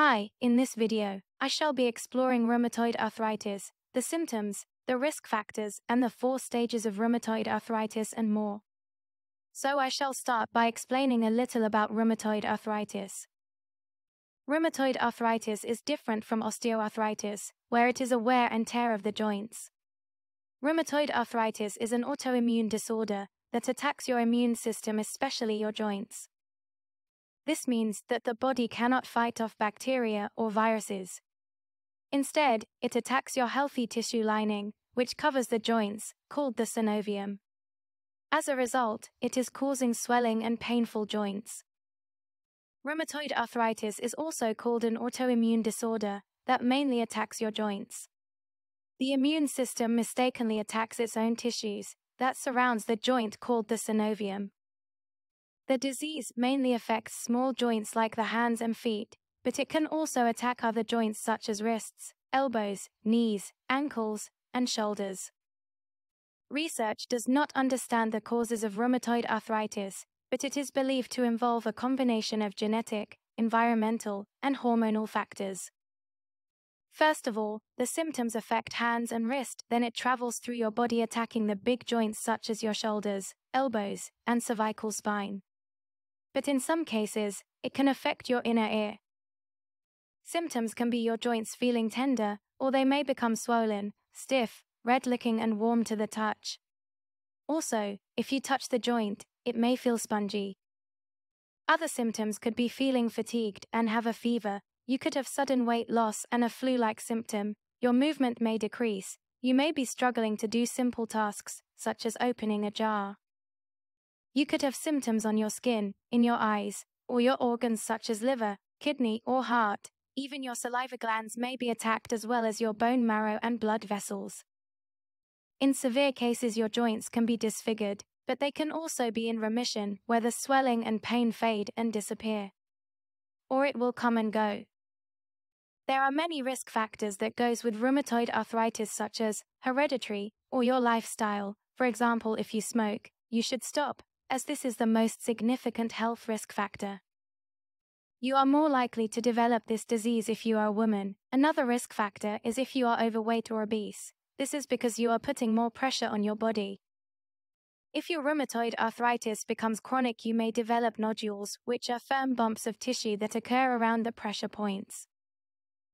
Hi, in this video, I shall be exploring rheumatoid arthritis, the symptoms, the risk factors, and the four stages of rheumatoid arthritis and more. So I shall start by explaining a little about rheumatoid arthritis. Rheumatoid arthritis is different from osteoarthritis, where it is a wear and tear of the joints. Rheumatoid arthritis is an autoimmune disorder that attacks your immune system, especially your joints. This means that the body cannot fight off bacteria or viruses. Instead, it attacks your healthy tissue lining, which covers the joints, called the synovium. As a result, it is causing swelling and painful joints. Rheumatoid arthritis is also called an autoimmune disorder that mainly attacks your joints. The immune system mistakenly attacks its own tissues that surrounds the joint called the synovium. The disease mainly affects small joints like the hands and feet, but it can also attack other joints such as wrists, elbows, knees, ankles, and shoulders. Research does not understand the causes of rheumatoid arthritis, but it is believed to involve a combination of genetic, environmental, and hormonal factors. First of all, the symptoms affect hands and wrist, then it travels through your body attacking the big joints such as your shoulders, elbows, and cervical spine but in some cases, it can affect your inner ear. Symptoms can be your joints feeling tender, or they may become swollen, stiff, red looking, and warm to the touch. Also, if you touch the joint, it may feel spongy. Other symptoms could be feeling fatigued and have a fever. You could have sudden weight loss and a flu like symptom. Your movement may decrease. You may be struggling to do simple tasks, such as opening a jar. You could have symptoms on your skin, in your eyes, or your organs such as liver, kidney, or heart. Even your saliva glands may be attacked as well as your bone marrow and blood vessels. In severe cases, your joints can be disfigured, but they can also be in remission, where the swelling and pain fade and disappear. Or it will come and go. There are many risk factors that goes with rheumatoid arthritis such as hereditary or your lifestyle. For example, if you smoke, you should stop as this is the most significant health risk factor. You are more likely to develop this disease if you are a woman. Another risk factor is if you are overweight or obese. This is because you are putting more pressure on your body. If your rheumatoid arthritis becomes chronic, you may develop nodules, which are firm bumps of tissue that occur around the pressure points.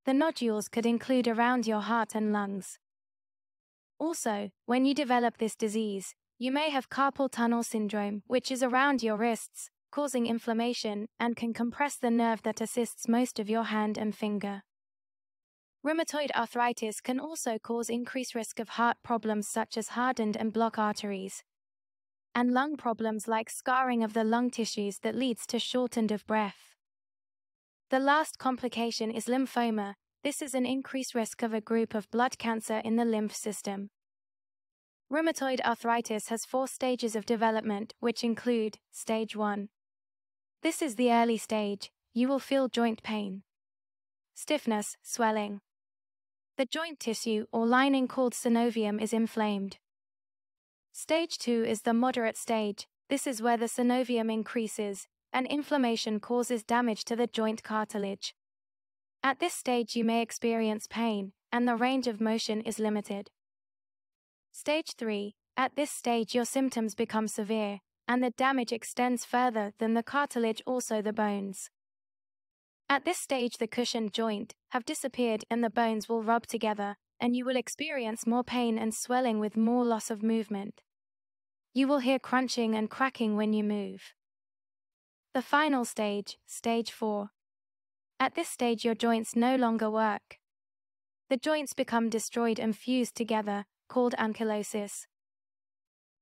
The nodules could include around your heart and lungs. Also, when you develop this disease, you may have carpal tunnel syndrome, which is around your wrists, causing inflammation and can compress the nerve that assists most of your hand and finger. Rheumatoid arthritis can also cause increased risk of heart problems such as hardened and blocked arteries, and lung problems like scarring of the lung tissues that leads to shortened of breath. The last complication is lymphoma. This is an increased risk of a group of blood cancer in the lymph system. Rheumatoid arthritis has four stages of development, which include Stage 1. This is the early stage. You will feel joint pain, stiffness, swelling. The joint tissue or lining called synovium is inflamed. Stage 2 is the moderate stage. This is where the synovium increases, and inflammation causes damage to the joint cartilage. At this stage, you may experience pain, and the range of motion is limited. Stage 3 At this stage, your symptoms become severe, and the damage extends further than the cartilage, also the bones. At this stage, the cushioned joint have disappeared and the bones will rub together, and you will experience more pain and swelling with more loss of movement. You will hear crunching and cracking when you move. The final stage, stage 4. At this stage, your joints no longer work. The joints become destroyed and fused together, called ankylosis.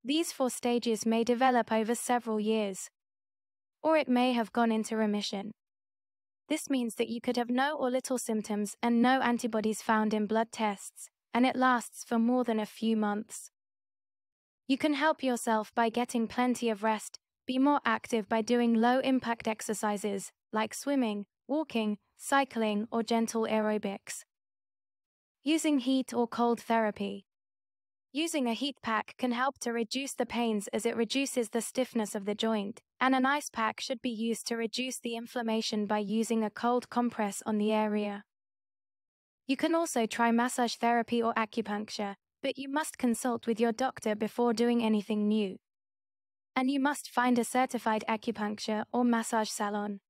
These four stages may develop over several years, or it may have gone into remission. This means that you could have no or little symptoms and no antibodies found in blood tests, and it lasts for more than a few months. You can help yourself by getting plenty of rest, be more active by doing low impact exercises like swimming, walking, cycling, or gentle aerobics. Using heat or cold therapy, Using a heat pack can help to reduce the pains as it reduces the stiffness of the joint, and an ice pack should be used to reduce the inflammation by using a cold compress on the area. You can also try massage therapy or acupuncture, but you must consult with your doctor before doing anything new. And you must find a certified acupuncture or massage salon.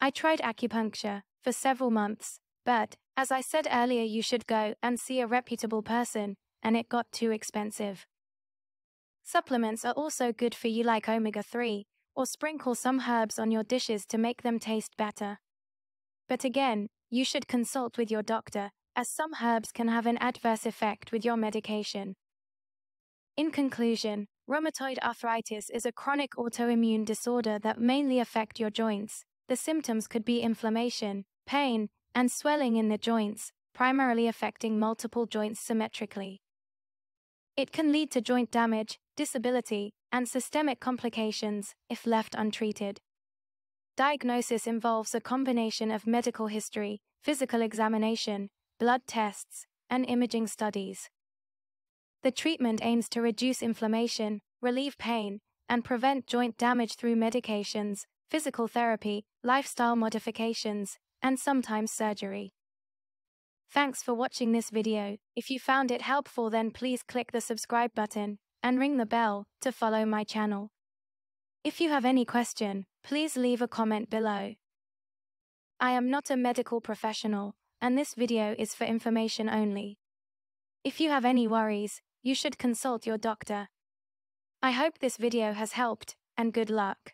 I tried acupuncture for several months, but, as I said earlier, you should go and see a reputable person, and it got too expensive. Supplements are also good for you, like omega 3, or sprinkle some herbs on your dishes to make them taste better. But again, you should consult with your doctor, as some herbs can have an adverse effect with your medication. In conclusion, rheumatoid arthritis is a chronic autoimmune disorder that mainly affect your joints. The symptoms could be inflammation, pain, and swelling in the joints, primarily affecting multiple joints symmetrically. It can lead to joint damage, disability, and systemic complications if left untreated. Diagnosis involves a combination of medical history, physical examination, blood tests, and imaging studies. The treatment aims to reduce inflammation, relieve pain, and prevent joint damage through medications, physical therapy, lifestyle modifications, and sometimes surgery. Thanks for watching this video. If you found it helpful then please click the subscribe button and ring the bell to follow my channel. If you have any question, please leave a comment below. I am not a medical professional, and this video is for information only. If you have any worries, you should consult your doctor. I hope this video has helped, and good luck.